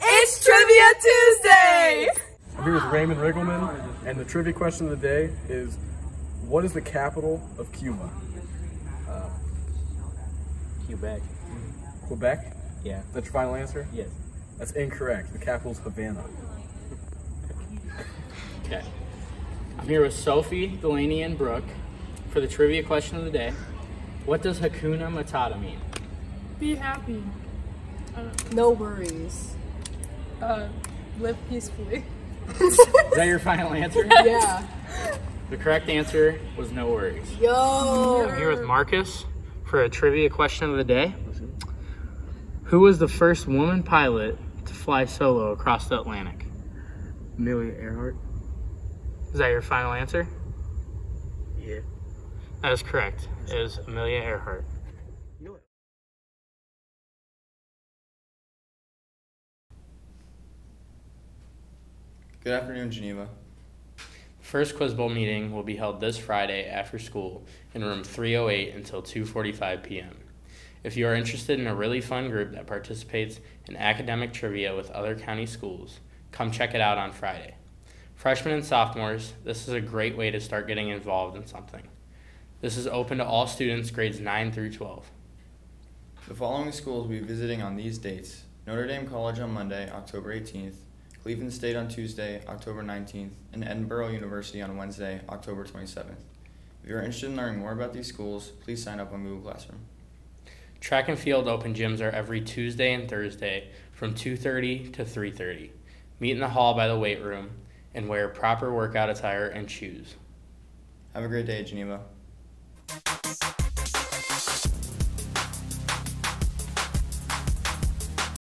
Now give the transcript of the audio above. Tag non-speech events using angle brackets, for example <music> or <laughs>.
It's Trivia Tuesday! I'm here with Raymond Riggleman, and the trivia question of the day is, what is the capital of Cuba? Uh, Quebec. Quebec? Yeah. That's your final answer? Yes. That's incorrect. The capital is Havana. Okay. I'm here with Sophie, Delaney, and Brooke for the trivia question of the day. What does Hakuna Matata mean? Be happy. Uh, no worries. Uh, live peacefully. Is that your final answer? <laughs> Yeah. The correct answer was no worries. Yo. I'm here with Marcus for a trivia question of the day. Who was the first woman pilot to fly solo across the Atlantic? Amelia Earhart? Is that your final answer? Yeah. That is correct. It is Amelia Earhart. Good afternoon, Geneva. First Quiz Bowl meeting will be held this Friday after school in room 308 until 2:45 p.m. If you are interested in a really fun group that participates in academic trivia with other county schools, come check it out on Friday. Freshmen and sophomores, this is a great way to start getting involved in something. This is open to all students grades 9 through 12. The following schools will be visiting on these dates Notre Dame College on Monday, October 18th, Cleveland State on Tuesday, October 19th, and Edinboro University on Wednesday, October 27th. If you are interested in learning more about these schools, please sign up on Google Classroom. Track and field open gyms are every Tuesday and Thursday from 2:30 to 3:30. Meet in the hall by the weight room and wear proper workout attire and shoes. Have a great day, Geneva.